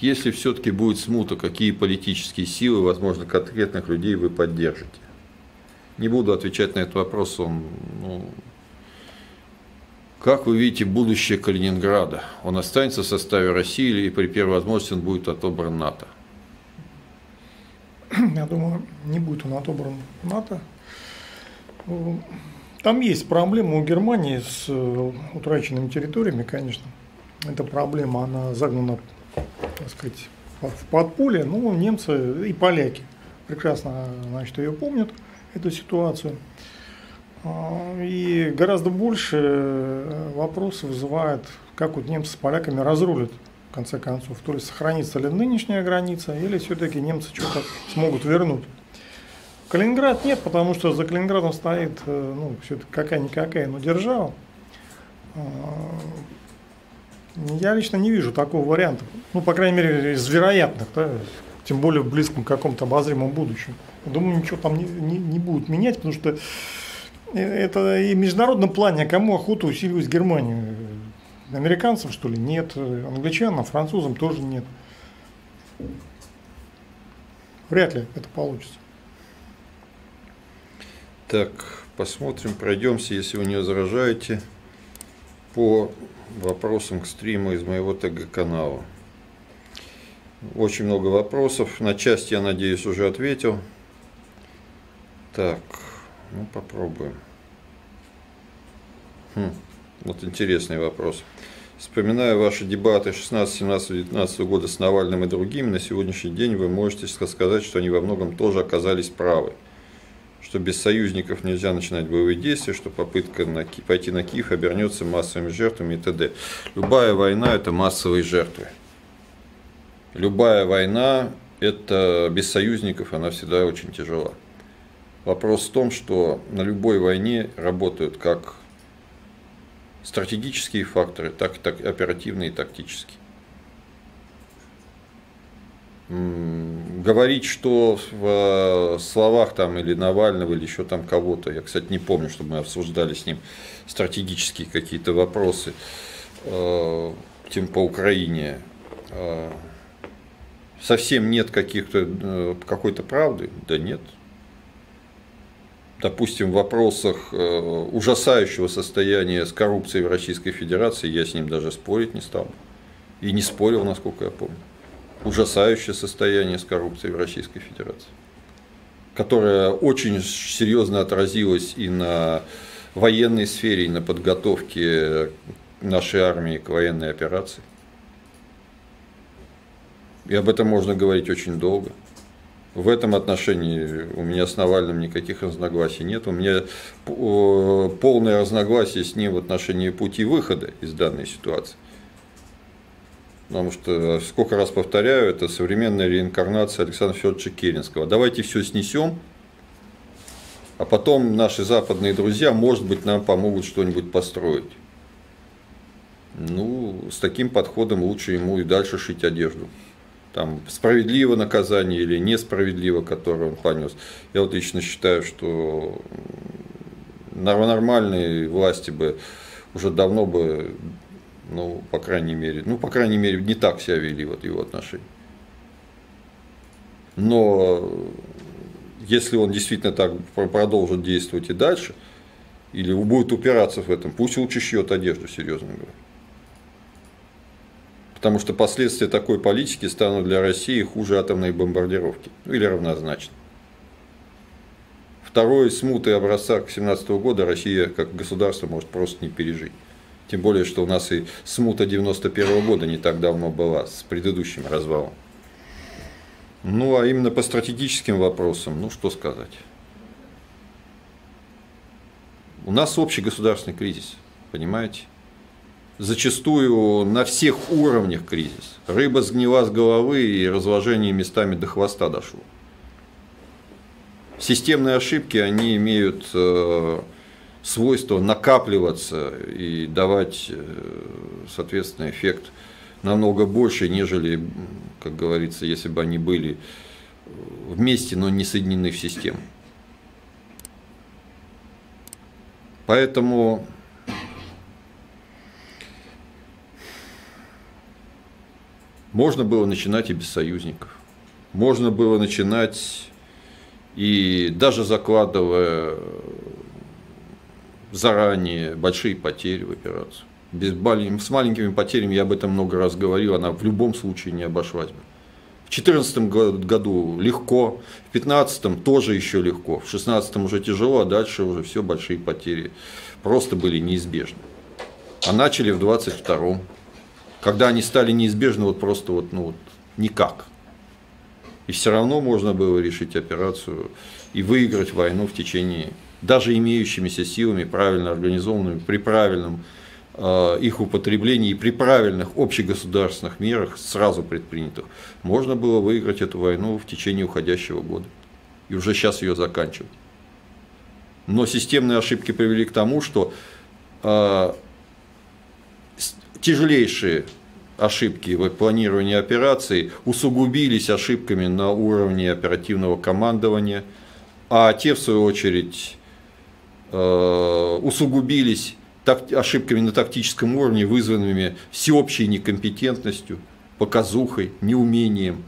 Если все-таки будет смута, какие политические силы, возможно, конкретных людей вы поддержите? Не буду отвечать на этот вопрос, он, ну, как вы видите будущее Калининграда? Он останется в составе России или при первой возможности он будет отобран НАТО? Я думаю, не будет он отобран НАТО. Там есть проблема у Германии с э, утраченными территориями, конечно. Эта проблема, она загнана, так сказать, в подполье. Ну, немцы и поляки прекрасно, значит, ее помнят, эту ситуацию. А, и гораздо больше э, вопросов вызывает, как вот немцы с поляками разрулят, в конце концов. То есть сохранится ли нынешняя граница, или все-таки немцы что-то смогут вернуть. Калининград нет, потому что за Калининградом стоит, э, ну, все-таки какая-никакая, но держава. Я лично не вижу такого варианта. Ну, по крайней мере, из вероятных, да, тем более в близком каком-то обозримом будущем. Думаю, ничего там не, не, не будут менять, потому что это и в международном плане, а кому охота усиливать Германию? Американцам, что ли? Нет. Англичанам, французам тоже нет. Вряд ли это получится. Так, посмотрим, пройдемся, если вы не возражаете, по вопросам к стриму из моего ТГ-канала. Очень много вопросов. На часть, я надеюсь, уже ответил. Так, ну попробуем. Хм, вот интересный вопрос. Вспоминая ваши дебаты 16, 17, 19 года с Навальным и другими, на сегодняшний день вы можете сказать, что они во многом тоже оказались правы что без союзников нельзя начинать боевые действия, что попытка на, пойти на Киев обернется массовыми жертвами и т.д. Любая война – это массовые жертвы. Любая война – это без союзников, она всегда очень тяжела. Вопрос в том, что на любой войне работают как стратегические факторы, так и оперативные и тактические говорить, что в э, словах там или Навального, или еще там кого-то, я, кстати, не помню, чтобы мы обсуждали с ним стратегические какие-то вопросы, э, тем по Украине, э, совсем нет каких-то, какой-то правды? Да нет. Допустим, в вопросах ужасающего состояния с коррупцией в Российской Федерации я с ним даже спорить не стал. И не спорил, насколько я помню ужасающее состояние с коррупцией в Российской Федерации, которое очень серьезно отразилось и на военной сфере, и на подготовке нашей армии к военной операции. И об этом можно говорить очень долго. В этом отношении у меня с Навальным никаких разногласий нет. У меня полное разногласие с ним в отношении пути выхода из данной ситуации. Потому что, сколько раз повторяю, это современная реинкарнация Александра Федоровича Керенского. Давайте все снесем, а потом наши западные друзья, может быть, нам помогут что-нибудь построить. Ну, с таким подходом лучше ему и дальше шить одежду. Там справедливо наказание или несправедливо, которое он понес. Я вот лично считаю, что нормальные власти бы уже давно бы ну, по крайней мере, ну, по крайней мере, не так себя вели вот его отношения. Но если он действительно так продолжит действовать и дальше, или будет упираться в этом, пусть лучше шьет одежду, серьезно говоря. Потому что последствия такой политики станут для России хуже атомной бомбардировки, ну, или равнозначно. Второй смуты образца 2017 года Россия как государство может просто не пережить. Тем более, что у нас и смута 91 года не так давно была с предыдущим развалом. Ну, а именно по стратегическим вопросам, ну, что сказать. У нас общий государственный кризис, понимаете? Зачастую на всех уровнях кризис. Рыба сгнила с головы и разложение местами до хвоста дошло. Системные ошибки, они имеют э, свойство накапливаться и давать, э, соответственно, эффект намного больше, нежели, как говорится, если бы они были вместе, но не соединены в систему. Поэтому Можно было начинать и без союзников. Можно было начинать и даже закладывая заранее большие потери в операцию. Без, с маленькими потерями, я об этом много раз говорил, она в любом случае не обошлась бы. В 2014 году легко, в 2015 тоже еще легко, в 2016 уже тяжело, а дальше уже все большие потери просто были неизбежны. А начали в 22 когда они стали неизбежны вот просто вот, ну, вот никак. И все равно можно было решить операцию и выиграть войну в течение, даже имеющимися силами, правильно организованными, при правильном э, их употреблении и при правильных общегосударственных мерах, сразу предпринятых, можно было выиграть эту войну в течение уходящего года. И уже сейчас ее заканчивать. Но системные ошибки привели к тому, что э, тяжелейшие ошибки в планировании операций усугубились ошибками на уровне оперативного командования, а те, в свою очередь, усугубились ошибками на тактическом уровне, вызванными всеобщей некомпетентностью, показухой, неумением,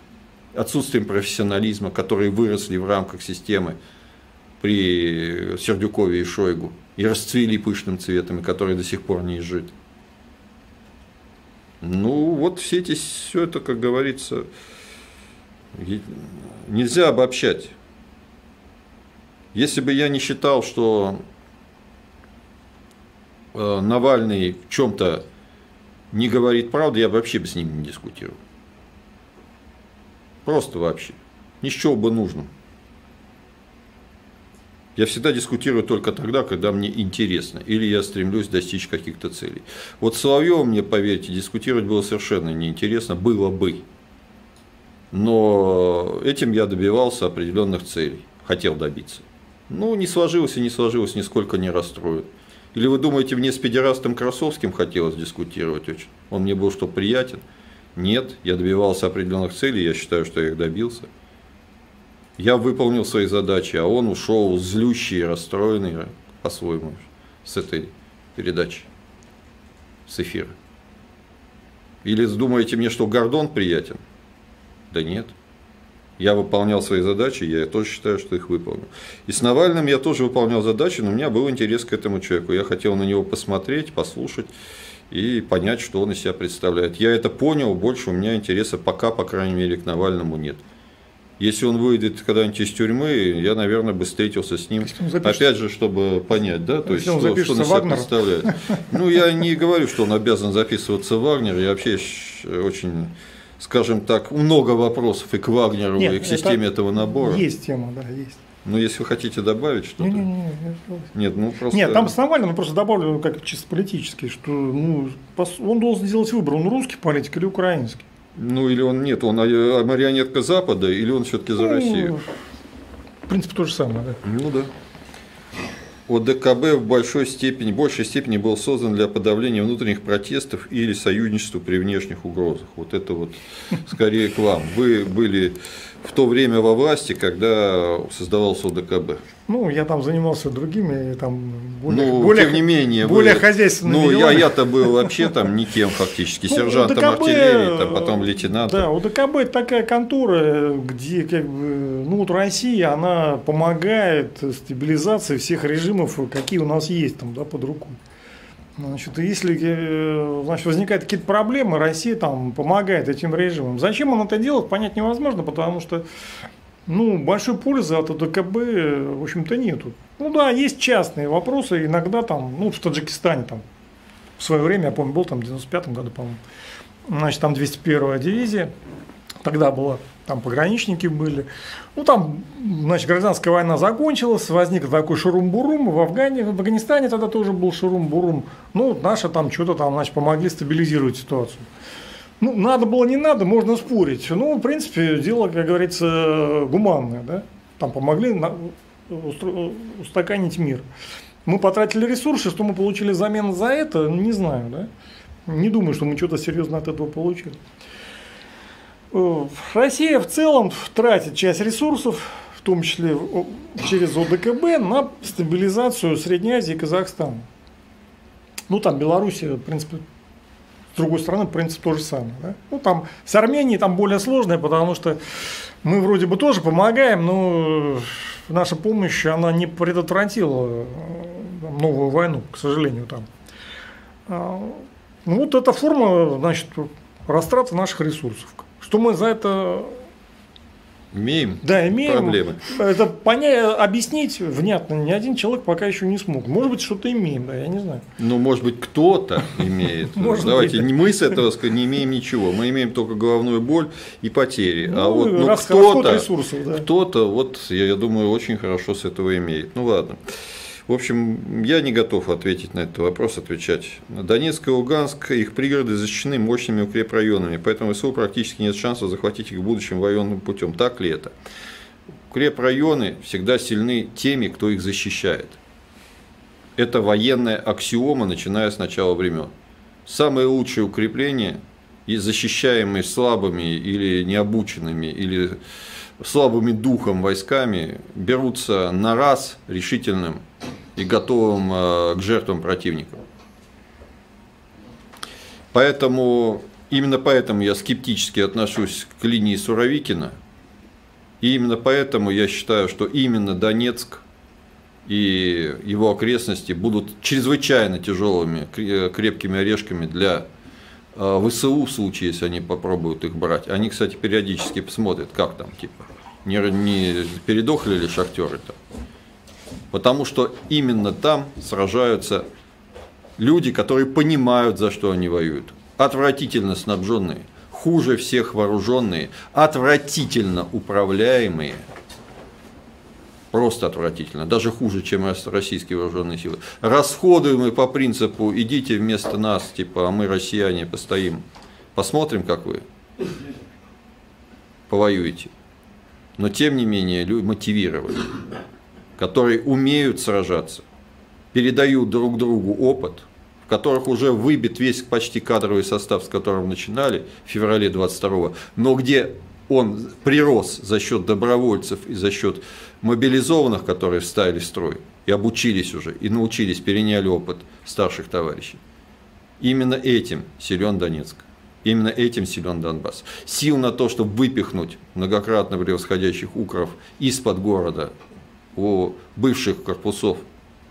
отсутствием профессионализма, которые выросли в рамках системы при Сердюкове и Шойгу и расцвели пышным цветами, которые до сих пор не изжиты. Ну, вот все эти, все это, как говорится, нельзя обобщать. Если бы я не считал, что э, Навальный в чем-то не говорит правду, я вообще бы с ним не дискутировал. Просто вообще. Ни с чего бы нужно. Я всегда дискутирую только тогда, когда мне интересно, или я стремлюсь достичь каких-то целей. Вот Соловьевым, мне поверьте, дискутировать было совершенно неинтересно, было бы. Но этим я добивался определенных целей, хотел добиться. Ну, не сложилось и не сложилось, нисколько не расстроит. Или вы думаете, мне с педерастом Красовским хотелось дискутировать очень? Он мне был что, приятен? Нет, я добивался определенных целей, я считаю, что я их добился. Я выполнил свои задачи, а он ушел злющий и расстроенный по-своему с этой передачи, с эфира. Или думаете мне, что Гордон приятен? Да нет. Я выполнял свои задачи, я тоже считаю, что их выполнил. И с Навальным я тоже выполнял задачи, но у меня был интерес к этому человеку. Я хотел на него посмотреть, послушать и понять, что он из себя представляет. Я это понял, больше у меня интереса пока, по крайней мере, к Навальному нет. Если он выйдет когда-нибудь из тюрьмы, я, наверное, бы встретился с ним, опять же, чтобы понять, да, то есть, что, что он из себя представляет. Ну, я не говорю, что он обязан записываться в Вагнер, я вообще очень скажем так, много вопросов и к Вагнеру, Нет, и к системе это этого набора. Есть тема, да, есть. Ну, если вы хотите добавить что-то. Не, не, не, Нет, ну просто. Нет, там с Навальным просто добавлю как чисто политический, что ну, он должен сделать выбор, он русский политик или украинский. Ну, или он нет, он а, марионетка Запада, или он все-таки за ну, Россию? В принципе, то же самое, да. Ну да. ОДКБ в большой степени, большей степени был создан для подавления внутренних протестов или союзничества при внешних угрозах. Вот это вот скорее к вам. Вы были в то время во власти, когда создавался ОДКБ. Ну, я там занимался другими, там более, ну, более, тем не менее, более вы, хозяйственными Ну, я, я-то был вообще там никем фактически, ну, сержантом УДКБ, артиллерии, там, потом лейтенантом. Да, УДКБ это такая контора, где как бы, ну вот Россия, она помогает стабилизации всех режимов, какие у нас есть там, да, под рукой. Значит, если э, значит, возникают какие-то проблемы, Россия там помогает этим режимам. Зачем он это делает, понять невозможно, потому что ну, большой пользы от ОДКБ, в общем-то, нету. Ну да, есть частные вопросы, иногда там, ну, в Таджикистане там, в свое время, я помню, был там в 95 году, по-моему, значит, там 201-я дивизия, тогда была, там пограничники были. Ну, там, значит, гражданская война закончилась, возник такой шурум-бурум, в, Афгане, в Афганистане тогда тоже был шурум-бурум. Ну, наши там что-то там, значит, помогли стабилизировать ситуацию. Ну, надо было, не надо, можно спорить. Ну, в принципе, дело, как говорится, гуманное, да. Там помогли на, устаканить мир. Мы потратили ресурсы, что мы получили взамен за это, не знаю, да. Не думаю, что мы что-то серьезно от этого получили. Э, Россия в целом тратит часть ресурсов, в том числе через ОДКБ, на стабилизацию Средней Азии и Казахстана. Ну, там Белоруссия, в принципе, с другой стороны, принцип то же самое. Да? Ну, там с Арменией там более сложное, потому что мы вроде бы тоже помогаем, но наша помощь, она не предотвратила новую войну, к сожалению, там. А, ну, вот эта форма, значит, растраты наших ресурсов. Что мы за это Имеем, да, имеем проблемы. Это понять, объяснить внятно ни один человек пока еще не смог. Может быть, что-то имеем, да, я не знаю. Ну, может быть, кто-то имеет. Может Давайте, быть. мы с этого сказать, не имеем ничего. Мы имеем только головную боль и потери. а Ну, вот ну, кто-то, да. кто-то, вот, я, я думаю, очень хорошо с этого имеет. Ну, ладно. В общем, я не готов ответить на этот вопрос, отвечать. Донецк и Луганск, их пригороды защищены мощными укрепрайонами, поэтому ВСУ практически нет шансов захватить их в будущем военным путем. Так ли это? Укрепрайоны всегда сильны теми, кто их защищает. Это военная аксиома, начиная с начала времен. Самые лучшие укрепления, и защищаемые слабыми или необученными, или слабыми духом войсками, берутся на раз решительным и готовым э, к жертвам противникам. Поэтому, именно поэтому я скептически отношусь к линии Суровикина. И именно поэтому я считаю, что именно Донецк и его окрестности будут чрезвычайно тяжелыми, кре- крепкими орешками для э, ВСУ в случае, если они попробуют их брать. Они, кстати, периодически посмотрят, как там, типа, не, не передохли ли шахтеры там. Потому что именно там сражаются люди, которые понимают, за что они воюют. Отвратительно снабженные, хуже всех вооруженные, отвратительно управляемые. Просто отвратительно, даже хуже, чем рос- российские вооруженные силы. Расходуемые по принципу «идите вместо нас», типа «а мы, россияне, постоим, посмотрим, как вы повоюете». Но тем не менее мотивированные, которые умеют сражаться, передают друг другу опыт, в которых уже выбит весь почти кадровый состав, с которым начинали в феврале 22 но где он прирос за счет добровольцев и за счет мобилизованных, которые встали в строй и обучились уже, и научились, переняли опыт старших товарищей. Именно этим силен Донецк. Именно этим силен Донбасс. Сил на то, чтобы выпихнуть многократно превосходящих укров из-под города у бывших корпусов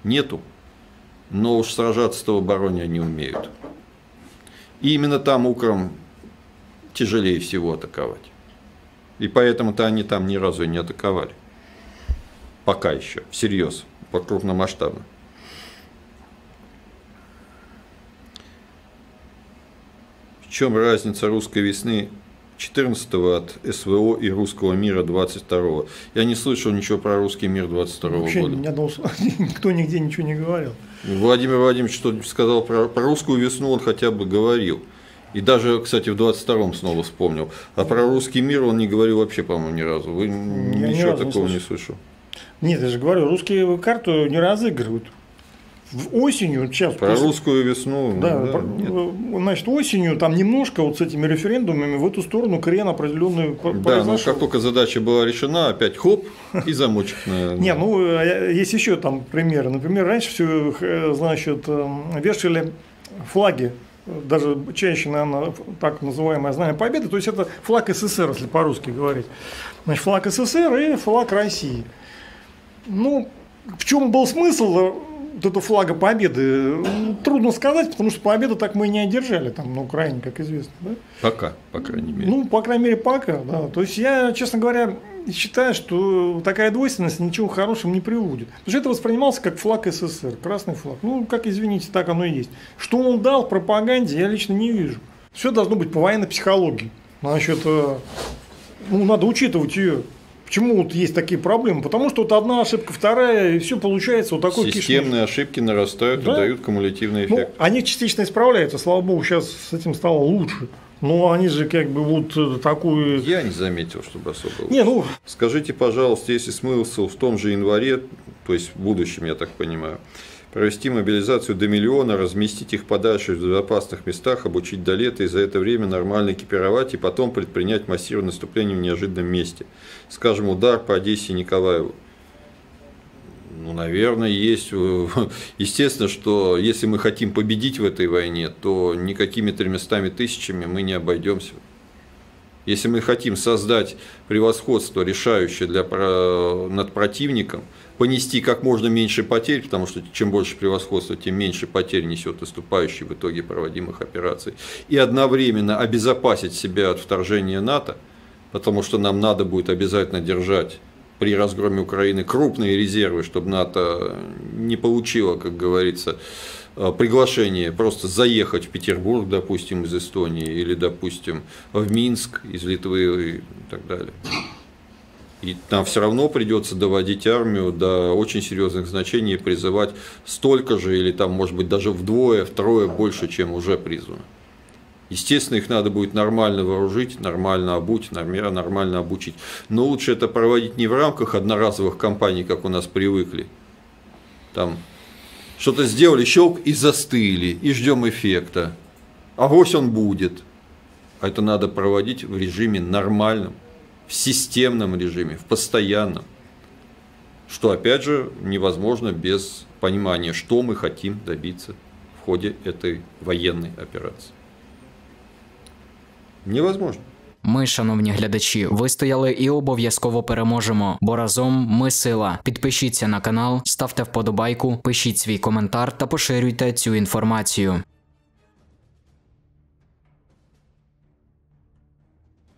нету, но уж сражаться-то в обороне они умеют. И именно там укром тяжелее всего атаковать. И поэтому-то они там ни разу и не атаковали. Пока еще, всерьез, по крупномасштабно. В чем разница русской весны 14 от СВО и русского мира 22 Я не слышал ничего про русский мир 22 Вообще года. ни одного никто нигде ничего не говорил. Владимир Владимирович что сказал про, про русскую весну, он хотя бы говорил. И даже, кстати, в 22-м снова вспомнил. А про русский мир он не говорил вообще, по-моему, ни разу. Вы ни ничего не такого не слышал. слышал. Нет, я же говорю, русские карту не разыгрывают. Осенью, сейчас, Про после- русскую весну, Да, да, про- нет. э, значит, осенью там немножко вот с этими референдумами в эту сторону крен определенный Да, но как только задача была решена, опять хоп, и замочек на... Не, ну э, есть еще там примеры. Например, раньше все, э, значит, вешали флаги, даже чаще, наверное, так называемое знамя победы, то есть это флаг СССР, если по-русски говорить. Значит, флаг СССР и флаг России. Ну, в чем был смысл э, вот этого флага победы, трудно сказать, потому что победу так мы и не одержали там на Украине, как известно. Да? Пока, по крайней мере. Ну, по крайней мере, пока, да. То есть я, честно говоря, считаю, что такая двойственность ничего хорошего не приводит. Потому что это воспринималось как флаг СССР, красный флаг. Ну, как извините, так оно и есть. Что он дал пропаганде, я лично не вижу. Все должно быть по военной психологии. Значит, э, ну, надо учитывать ее. Почему вот есть такие проблемы? Потому что вот одна ошибка, вторая, и все получается вот такой кишмиш. Системные ошибки нарастают Да. и дают кумулятивный Ну, эффект. они частично исправляются, слава богу, сейчас с этим стало лучше. Но они же как бы вот э, такую... Я не заметил, чтобы особо... Не, ну, Скажите, пожалуйста, если смысл в том же январе, то есть в будущем, я так понимаю, провести мобилизацию до миллиона, разместить их подальше в безопасных местах, обучить до лета и за это время нормально экипировать и потом предпринять массированное наступление в неожиданном месте. Скажем, удар по Одессе и Николаеву. Ну, наверное, есть. Естественно, что если мы хотим победить в этой войне, то никакими тремястами тысячами мы не обойдемся. Если мы хотим создать превосходство, решающее для, над противником, понести как можно меньше потерь, потому что чем больше превосходства, тем меньше потерь несет наступающий в итоге проводимых операций, и одновременно обезопасить себя от вторжения НАТО, потому что нам надо будет обязательно держать при разгроме Украины крупные резервы, чтобы НАТО не получило, как говорится, приглашение просто заехать в Петербург, допустим, из Эстонии, или, допустим, в Минск из Литвы и так далее. И нам все равно придется доводить армию до очень серьезных значений и призывать столько же, или там, может быть, даже вдвое, втрое больше, чем уже призвано. Естественно, их надо будет нормально вооружить, нормально обуть, нормально обучить. Но лучше это проводить не в рамках одноразовых кампаний, как у нас привыкли. Там что-то сделали, щелк и застыли, и ждем эффекта. А вось он будет. А это надо проводить в режиме нормальном, в системном режиме, в постоянном. Что, опять же, невозможно без понимания, что мы хотим добиться в ходе этой военной операции. Невозможно. Ми, шановні глядачі, вистояли і обов'язково переможемо, бо разом ми сила. Підпишіться на канал, ставте вподобайку, пишіть свій коментар та поширюйте цю інформацію.